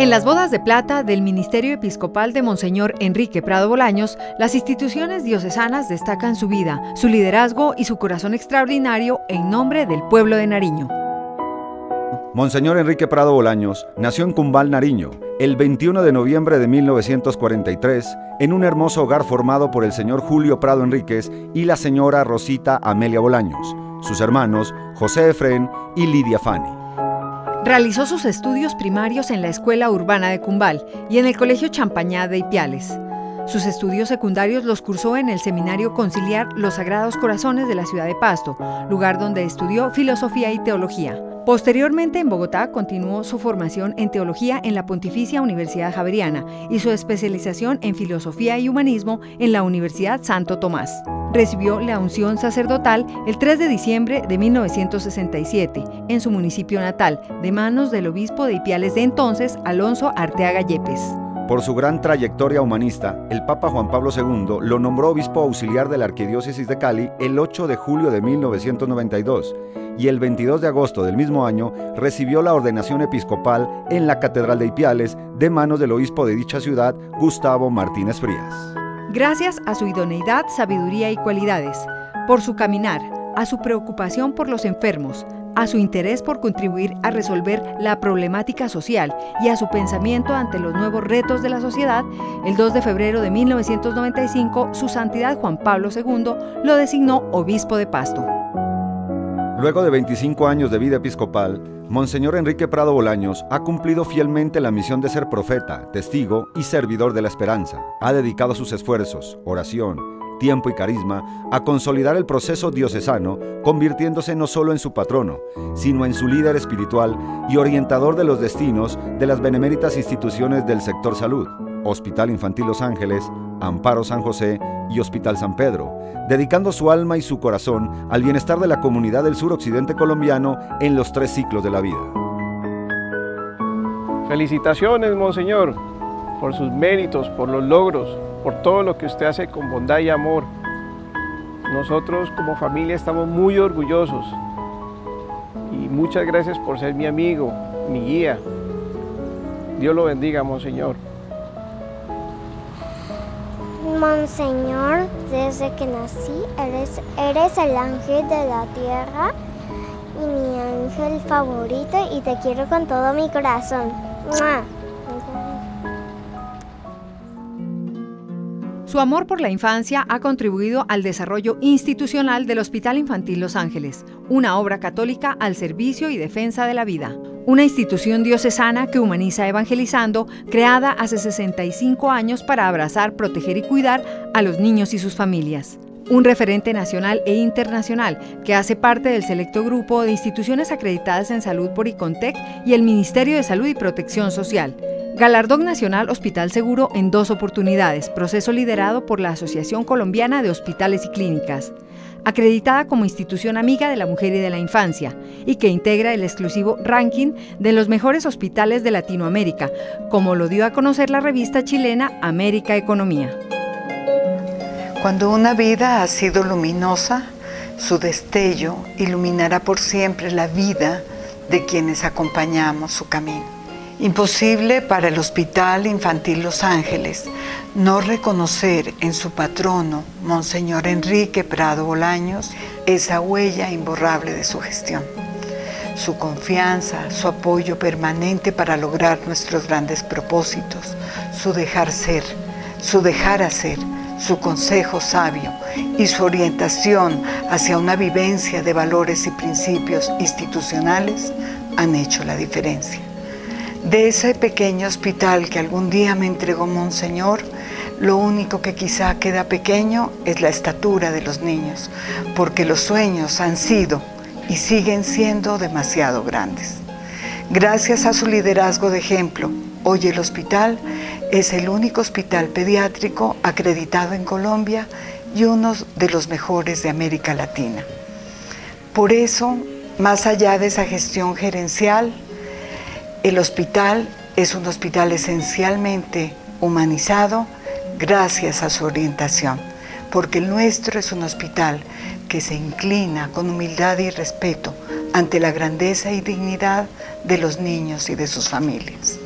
En las bodas de plata del Ministerio Episcopal de Monseñor Enrique Prado Bolaños, las instituciones diocesanas destacan su vida, su liderazgo y su corazón extraordinario en nombre del pueblo de Nariño. Monseñor Enrique Prado Bolaños nació en Cumbal, Nariño, el 21 de noviembre de 1943, en un hermoso hogar formado por el señor Julio Prado Enríquez y la señora Rosita Amelia Bolaños, sus hermanos José Efren y Lidia Fani. Realizó sus estudios primarios en la Escuela Urbana de Cumbal y en el Colegio Champañá de Ipiales. Sus estudios secundarios los cursó en el Seminario Conciliar Los Sagrados Corazones de la ciudad de Pasto, lugar donde estudió filosofía y teología. Posteriormente en Bogotá continuó su formación en teología en la Pontificia Universidad Javeriana y su especialización en filosofía y humanismo en la Universidad Santo Tomás recibió la unción sacerdotal el 3 de diciembre de 1967 en su municipio natal, de manos del obispo de Ipiales de entonces, Alonso Arteaga Yepes. Por su gran trayectoria humanista, el Papa Juan Pablo II lo nombró obispo auxiliar de la Arquidiócesis de Cali el 8 de julio de 1992 y el 22 de agosto del mismo año recibió la ordenación episcopal en la Catedral de Ipiales de manos del obispo de dicha ciudad, Gustavo Martínez Frías. Gracias a su idoneidad, sabiduría y cualidades, por su caminar, a su preocupación por los enfermos, a su interés por contribuir a resolver la problemática social y a su pensamiento ante los nuevos retos de la sociedad, el 2 de febrero de 1995 su santidad Juan Pablo II lo designó obispo de Pasto. Luego de 25 años de vida episcopal, Monseñor Enrique Prado Bolaños ha cumplido fielmente la misión de ser profeta, testigo y servidor de la esperanza. Ha dedicado sus esfuerzos, oración, tiempo y carisma a consolidar el proceso diocesano, convirtiéndose no solo en su patrono, sino en su líder espiritual y orientador de los destinos de las beneméritas instituciones del sector salud, Hospital Infantil Los Ángeles, Amparo San José y Hospital San Pedro, dedicando su alma y su corazón al bienestar de la comunidad del suroccidente colombiano en los tres ciclos de la vida. Felicitaciones, Monseñor, por sus méritos, por los logros, por todo lo que usted hace con bondad y amor. Nosotros como familia estamos muy orgullosos y muchas gracias por ser mi amigo, mi guía. Dios lo bendiga, Monseñor. Monseñor, desde que nací eres, eres el ángel de la tierra y mi ángel favorito y te quiero con todo mi corazón. Su amor por la infancia ha contribuido al desarrollo institucional del Hospital Infantil Los Ángeles, una obra católica al servicio y defensa de la vida. Una institución diocesana que humaniza evangelizando, creada hace 65 años para abrazar, proteger y cuidar a los niños y sus familias un referente nacional e internacional que hace parte del selecto grupo de instituciones acreditadas en salud por ICONTEC y el Ministerio de Salud y Protección Social. Galardón Nacional Hospital Seguro en dos oportunidades, proceso liderado por la Asociación Colombiana de Hospitales y Clínicas, acreditada como institución amiga de la mujer y de la infancia, y que integra el exclusivo ranking de los mejores hospitales de Latinoamérica, como lo dio a conocer la revista chilena América Economía. Cuando una vida ha sido luminosa, su destello iluminará por siempre la vida de quienes acompañamos su camino. Imposible para el Hospital Infantil Los Ángeles no reconocer en su patrono, Monseñor Enrique Prado Bolaños, esa huella imborrable de su gestión. Su confianza, su apoyo permanente para lograr nuestros grandes propósitos, su dejar ser, su dejar hacer, su consejo sabio y su orientación hacia una vivencia de valores y principios institucionales han hecho la diferencia. De ese pequeño hospital que algún día me entregó Monseñor, lo único que quizá queda pequeño es la estatura de los niños, porque los sueños han sido y siguen siendo demasiado grandes. Gracias a su liderazgo de ejemplo, hoy el hospital es el único hospital pediátrico acreditado en Colombia y uno de los mejores de América Latina. Por eso, más allá de esa gestión gerencial, el hospital es un hospital esencialmente humanizado gracias a su orientación, porque el nuestro es un hospital que se inclina con humildad y respeto ante la grandeza y dignidad de los niños y de sus familias.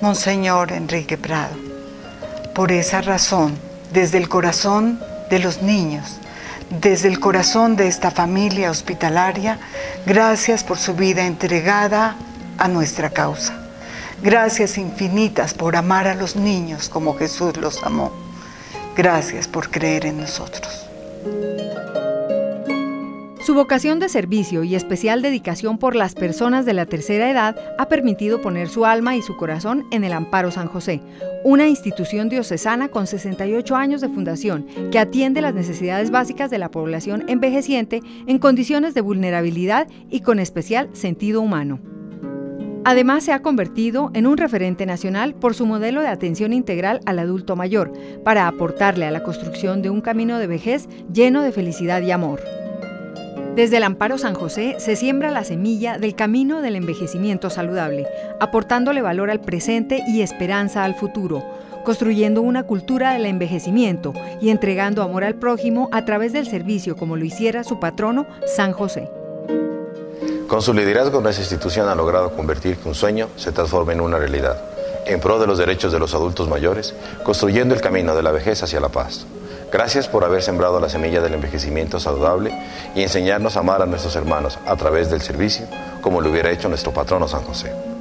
Monseñor Enrique Prado. Por esa razón, desde el corazón de los niños, desde el corazón de esta familia hospitalaria, gracias por su vida entregada a nuestra causa. Gracias infinitas por amar a los niños como Jesús los amó. Gracias por creer en nosotros. Su vocación de servicio y especial dedicación por las personas de la tercera edad ha permitido poner su alma y su corazón en el Amparo San José, una institución diocesana con 68 años de fundación que atiende las necesidades básicas de la población envejeciente en condiciones de vulnerabilidad y con especial sentido humano. Además, se ha convertido en un referente nacional por su modelo de atención integral al adulto mayor, para aportarle a la construcción de un camino de vejez lleno de felicidad y amor. Desde el Amparo San José se siembra la semilla del camino del envejecimiento saludable, aportándole valor al presente y esperanza al futuro, construyendo una cultura del envejecimiento y entregando amor al prójimo a través del servicio como lo hiciera su patrono San José. Con su liderazgo, nuestra institución ha logrado convertir que un sueño se transforme en una realidad, en pro de los derechos de los adultos mayores, construyendo el camino de la vejez hacia la paz. Gracias por haber sembrado la semilla del envejecimiento saludable y enseñarnos a amar a nuestros hermanos a través del servicio, como lo hubiera hecho nuestro patrono San José.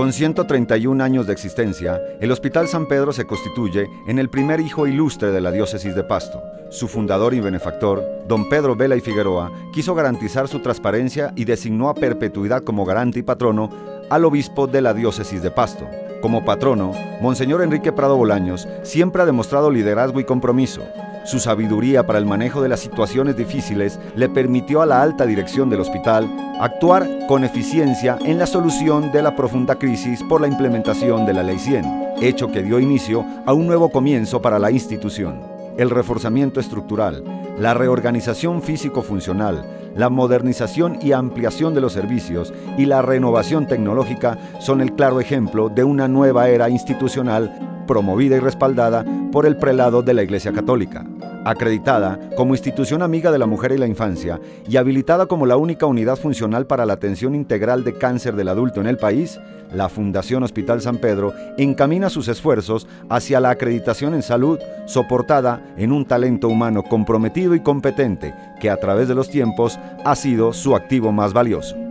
Con 131 años de existencia, el Hospital San Pedro se constituye en el primer hijo ilustre de la diócesis de Pasto. Su fundador y benefactor, don Pedro Vela y Figueroa, quiso garantizar su transparencia y designó a perpetuidad como garante y patrono al obispo de la diócesis de Pasto. Como patrono, Monseñor Enrique Prado Bolaños siempre ha demostrado liderazgo y compromiso. Su sabiduría para el manejo de las situaciones difíciles le permitió a la alta dirección del hospital actuar con eficiencia en la solución de la profunda crisis por la implementación de la Ley 100, hecho que dio inicio a un nuevo comienzo para la institución. El reforzamiento estructural, la reorganización físico-funcional, la modernización y ampliación de los servicios y la renovación tecnológica son el claro ejemplo de una nueva era institucional promovida y respaldada por el prelado de la Iglesia Católica acreditada como institución amiga de la mujer y la infancia y habilitada como la única unidad funcional para la atención integral de cáncer del adulto en el país, la Fundación Hospital San Pedro encamina sus esfuerzos hacia la acreditación en salud soportada en un talento humano comprometido y competente que a través de los tiempos ha sido su activo más valioso.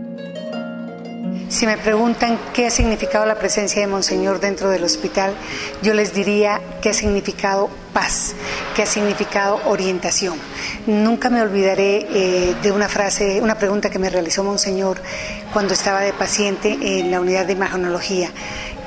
Si me preguntan qué ha significado la presencia de Monseñor dentro del hospital, yo les diría que ha significado paz, que ha significado orientación. Nunca me olvidaré eh, de una frase, una pregunta que me realizó Monseñor cuando estaba de paciente en la unidad de imagenología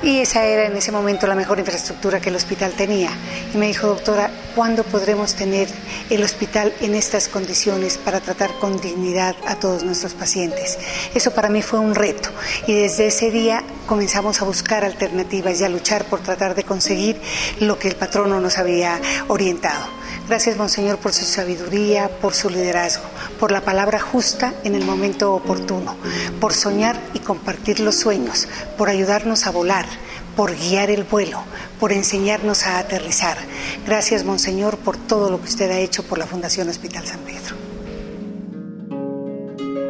y esa era en ese momento la mejor infraestructura que el hospital tenía. Y me dijo, doctora, ¿cuándo podremos tener el hospital en estas condiciones para tratar con dignidad a todos nuestros pacientes? Eso para mí fue un reto y desde ese día comenzamos a buscar alternativas y a luchar por tratar de conseguir lo que el patrono nos había orientado. Gracias, Monseñor, por su sabiduría, por su liderazgo, por la palabra justa en el momento oportuno, por soñar y compartir los sueños, por ayudarnos a volar, por guiar el vuelo, por enseñarnos a aterrizar. Gracias, Monseñor, por todo lo que usted ha hecho por la Fundación Hospital San Pedro.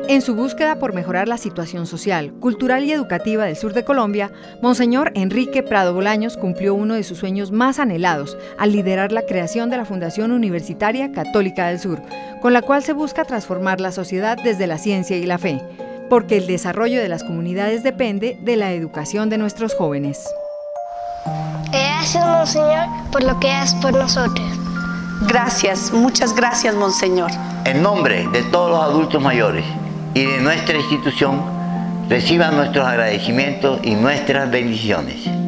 En su búsqueda por mejorar la situación social, cultural y educativa del sur de Colombia, Monseñor Enrique Prado Bolaños cumplió uno de sus sueños más anhelados al liderar la creación de la Fundación Universitaria Católica del Sur, con la cual se busca transformar la sociedad desde la ciencia y la fe, porque el desarrollo de las comunidades depende de la educación de nuestros jóvenes. Gracias, Monseñor, por lo que haces por nosotros. Gracias, muchas gracias, Monseñor. En nombre de todos los adultos mayores, y de nuestra institución reciban nuestros agradecimientos y nuestras bendiciones.